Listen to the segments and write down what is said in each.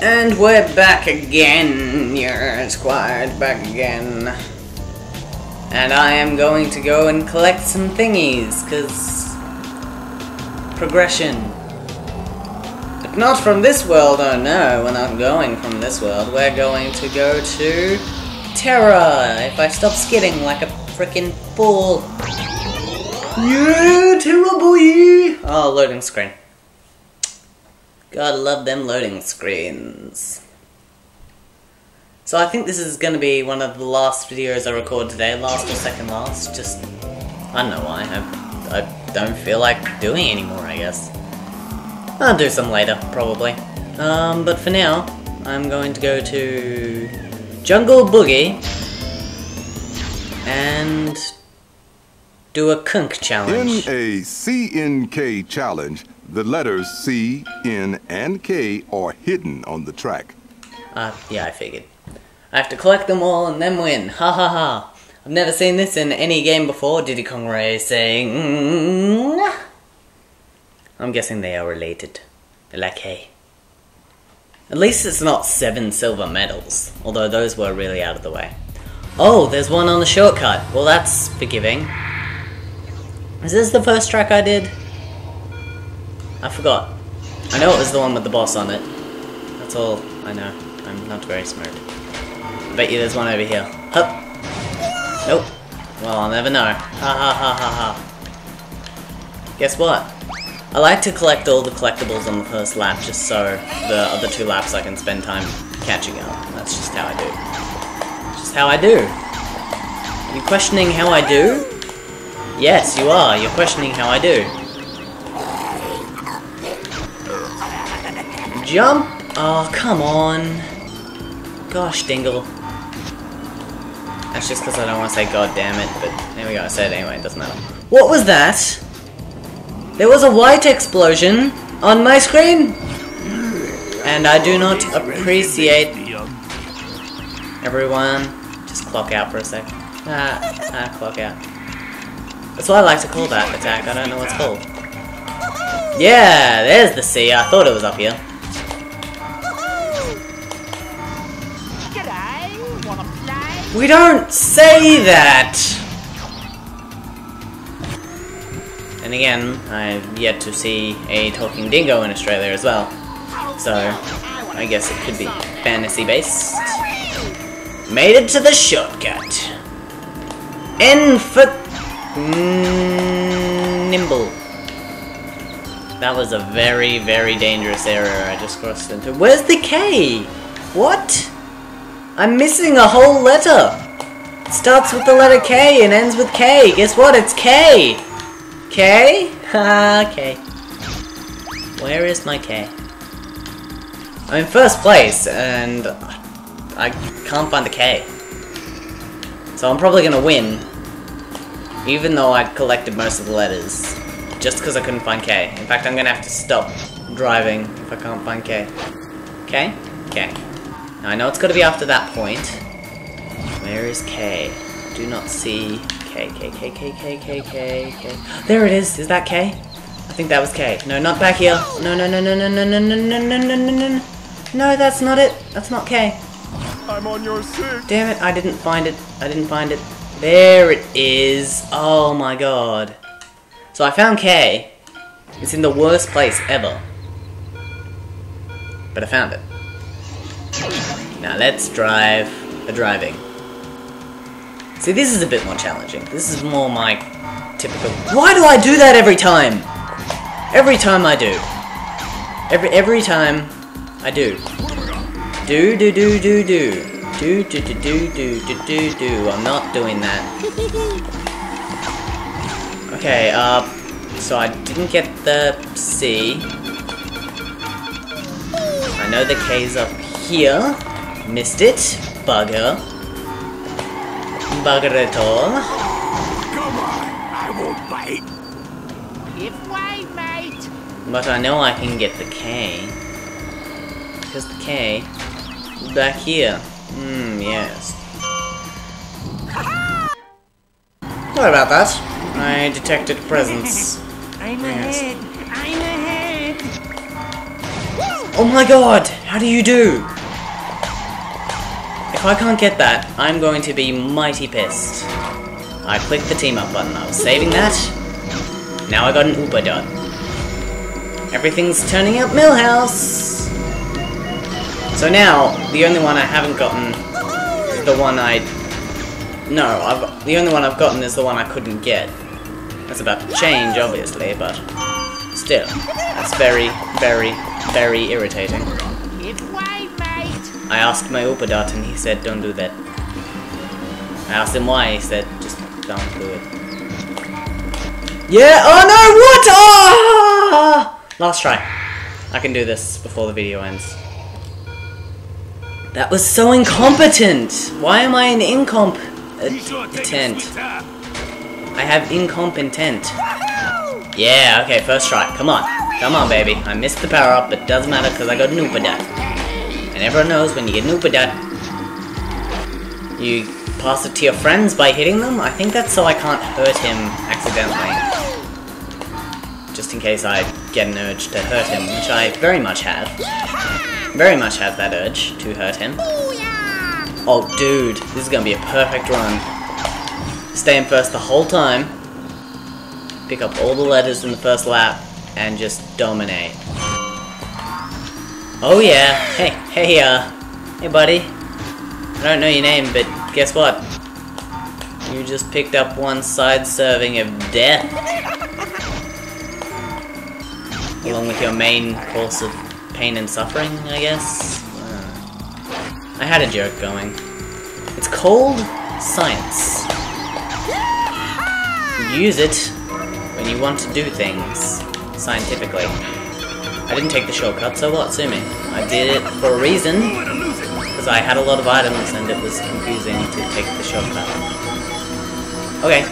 And we're back again. Yes, quiet, back again. And I am going to go and collect some thingies, because... Progression. But not from this world, oh no, we're not going from this world. We're going to go to... Terra, if I stop skidding like a freaking fool. Yeah, Terra boy! Oh, loading screen. Gotta love them loading screens. So I think this is going to be one of the last videos I record today, last or second last, just... I don't know why, I, I don't feel like doing anymore, I guess. I'll do some later, probably. Um, but for now, I'm going to go to Jungle Boogie and do a Kunk challenge. In a CNK challenge, the letters C, N, and K are hidden on the track. Uh, yeah, I figured. I have to collect them all and then win. Ha ha ha. I've never seen this in any game before. Diddy Kong Racing. I'm guessing they are related. Like, hey. At least it's not seven silver medals, although those were really out of the way. Oh, there's one on the shortcut. Well, that's forgiving. Is this the first track I did? I forgot. I know it was the one with the boss on it. That's all I know. I'm not very smart. I bet you there's one over here. Hup! Nope. Well, I'll never know. Ha ha ha ha ha. Guess what? I like to collect all the collectibles on the first lap just so the other two laps I can spend time catching up. That's just how I do. Just how I do. Are you questioning how I do? Yes, you are. You're questioning how I do. Jump! Oh, come on. Gosh, Dingle. That's just because I don't want to say god damn it, but there we go, I said it anyway, it doesn't matter. What was that? There was a white explosion on my screen! And I do not appreciate... Everyone, just clock out for a sec. Ah, ah, clock out. That's what I like to call that attack, I don't know what's called. Yeah, there's the sea, I thought it was up here. We don't say that! And again, I've yet to see a talking dingo in Australia as well. So, I guess it could be fantasy-based. Made it to the shortcut. N for... Mm, nimble. That was a very, very dangerous area I just crossed into. Where's the K? What? I'm missing a whole letter. It starts with the letter K and ends with K. Guess what? It's K. K? Ha, K. Where is my K? I'm in first place, and I can't find the K. So I'm probably gonna win, even though I collected most of the letters, just because I couldn't find K. In fact, I'm gonna have to stop driving if I can't find K. K? K. Now I know it's got to be after that point. Where is K? Do not see K, K, K, K, K, K, K, K. There it is! Is that K? I think that was K. No, not back here. No, no, no, no, no, no, no, no, no, no, no, no, no. No, that's not it. That's not K. I'm on your six. Damn it, I didn't find it. I didn't find it. There it is. Oh my god. So I found K. It's in the worst place ever. But I found it. Now let's drive the driving. See, this is a bit more challenging. This is more my typical... Why do I do that every time? Every time I do. Every every time I do. Do do do do do. Do do do do do do do do. I'm not doing that. Okay, uh, so I didn't get the C. I know the K's up here. Missed it. Bugger. Bugger it all. Come on, I won't bite. Give way, mate! But I know I can get the K. Because the K back here. Hmm, yes. Sorry about that. I detected presence. I'm Yes. ahead! I'm ahead! Oh my god! How do you do? If I can't get that, I'm going to be mighty pissed. I clicked the team up button. I was saving that. Now I got an Uber dot. Everything's turning out Milhouse! So now, the only one I haven't gotten is the one I... No, I've, the only one I've gotten is the one I couldn't get. That's about to change, obviously, but still, that's very, very, very irritating. Give way, mate. I asked my Upadot and he said don't do that. I asked him why, he said just don't do it. Yeah, oh no, what? Ah! Last try. I can do this before the video ends. That was so incompetent! Why am I an incomp uh, incompetent? I have incompetent. Yeah, okay, first try. Come on. Come on, baby. I missed the power up, but doesn't matter because I got an Upadot. And everyone knows when you get an Upadot, you pass it to your friends by hitting them. I think that's so I can't hurt him accidentally. Just in case I get an urge to hurt him, which I very much have. Very much have that urge to hurt him. Oh, dude, this is gonna be a perfect run. Stay in first the whole time. Pick up all the letters in the first lap, and just dominate. Oh yeah, hey, hey, uh, hey buddy. I don't know your name, but guess what? You just picked up one side serving of death. Along with your main course of pain and suffering, I guess? Uh, I had a joke going. It's called science. Use it when you want to do things scientifically. I didn't take the shortcut, so what? Sue me. I did it for a reason, because I had a lot of items and it was confusing to take the shortcut. Okay.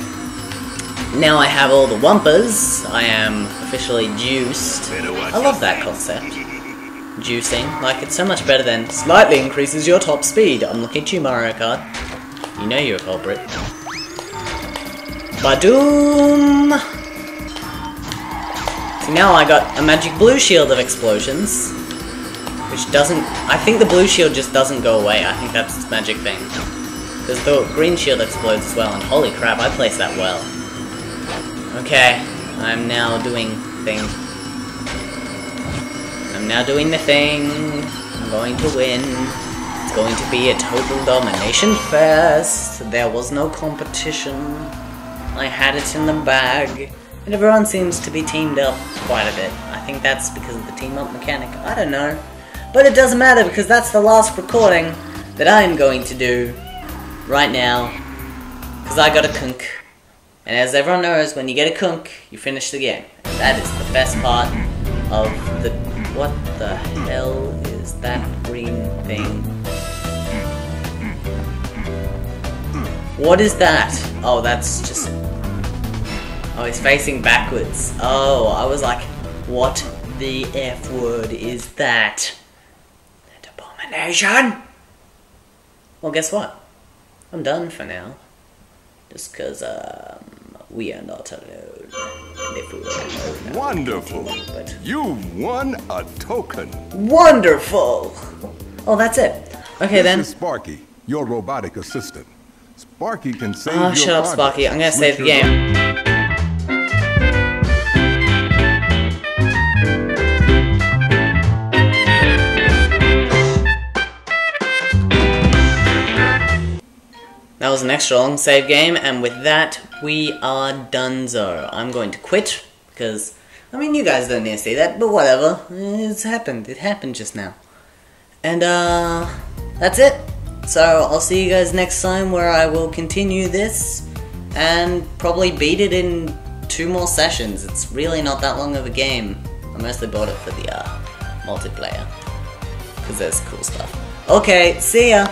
Now I have all the Wumpas. I am officially juiced. I love that concept. Juicing. Like, it's so much better than slightly increases your top speed. I'm looking at you, Mario Kart. You know you're a culprit. Badoom! So now I got a magic blue shield of explosions. Which doesn't... I think the blue shield just doesn't go away. I think that's its magic thing. Because the green shield explodes as well, and holy crap, I placed that well. Okay, I'm now doing thing. I'm now doing the thing. I'm going to win. It's going to be a total domination fest. There was no competition. I had it in the bag. And everyone seems to be teamed up quite a bit. I think that's because of the team up mechanic. I don't know. But it doesn't matter because that's the last recording that I'm going to do right now. Because I got a kunk. And as everyone knows, when you get a kunk, you finish the game. And that is the best part of the... What the hell is that green thing? What is that? Oh, that's just... Oh, he's facing backwards. Oh, I was like, what the F word is that? That abomination! Well, guess what? I'm done for now. Just because, um, we are not alone. And if we were alone, Wonderful. But You won a token. wonderful! Oh, that's it. Okay, this then. is Sparky, your robotic assistant. Sparky can save Oh, shut up. Sparky. I'm gonna save the game. That was an extra long save game, and with that, we are donezo. I'm going to quit, because, I mean, you guys don't need to see that, but whatever. It's happened. It happened just now. And, uh, that's it. So, I'll see you guys next time where I will continue this and probably beat it in two more sessions. It's really not that long of a game. I mostly bought it for the, uh, multiplayer. Because there's cool stuff. Okay, see ya!